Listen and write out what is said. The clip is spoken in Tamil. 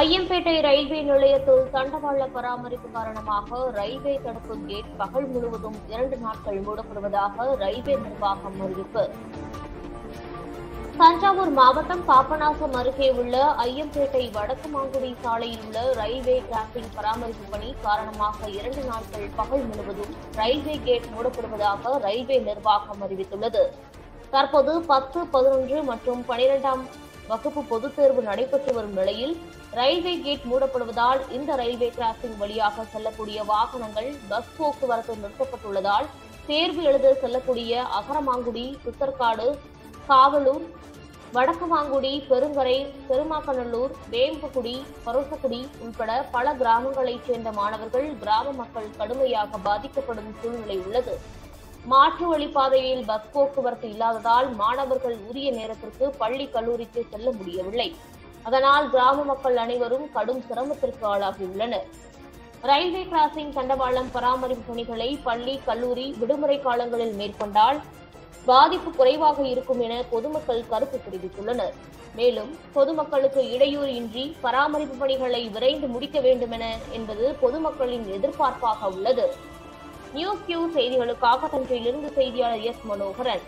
ஐயம்பேட்டை ரயில்வே நிலையத்தில் தண்டவாள பராமரிப்பு காரணமாக ரயில்வே தடுப்பு கேட் பகல் முழுவதும் இரண்டு நாட்கள் மூடப்படுவதாக ரயில்வே நிர்வாகம் அறிவிப்பு. தஞ்சாவூர் மாவட்டம் பாபநாசம் அருகே உள்ள ஐயம்பேட்டை வடக்கு மாங்குடி சாலையில் உள்ள ரயில்வே டிராக்கின் பராமரிப்பு பணி காரணமாக இரண்டு நாட்கள் பகல் முழுவதும் ரயில்வே கேட் மூடப்படுவதாக ரயில்வே நிர்வாகம் அறிவித்துள்ளது. தற்போது பத்து பதினொன்று மற்றும் பனிரெண்டாம் வகுப்பு பொதுத் தேர்வு நடைபெற்று வரும் நிலையில் ரயில்வே கேட் மூடப்படுவதால் இந்த ரயில்வே கிராசிங் வழியாக செல்லக்கூடிய வாகனங்கள் பஸ் போக்குவரத்து நிறுத்தப்பட்டுள்ளதால் தேர்வு எழுத செல்லக்கூடிய அகரமாங்குடி புத்தர்காடு காவலூர் வடக்குமாங்குடி பெருங்கரை பெருமாக்கநல்லூர் வேம்புக்குடி பரோசக்குடி உட்பட பல கிராமங்களைச் சேர்ந்த மாணவர்கள் கிராம மக்கள் கடுமையாக பாதிக்கப்படும் சூழ்நிலை உள்ளது. மாற்று வழிப்பாதையில் பஸ் போக்குவரத்து இல்லாததால் மாணவர்கள் உரிய நேரத்திற்கு பள்ளி கல்லூரிக்கு செல்ல முடியவில்லை. அதனால் கிராம மக்கள் அனைவரும் கடும் சிரமத்திற்கு ஆளாகியுள்ளனர். ரயில்வே கிராசிங் தண்டவாளம் பராமரிப்பு பணிகளை பள்ளி கல்லூரி விடுமுறை காலங்களில் மேற்கொண்டால் பாதிப்பு குறைவாக இருக்கும் என பொதுமக்கள் கருத்து தெரிவித்துள்ளனர். மேலும் பொதுமக்களுக்கு இடையூறு இன்றி பராமரிப்பு பணிகளை விரைந்து முடிக்க வேண்டும் என என்பது பொதுமக்களின் எதிர்பார்ப்பாக உள்ளது. நியூஸ் கியூ செய்திகளுக்காக தஞ்சையிலிருந்து செய்தியாளர் எஸ் மனோகரன்.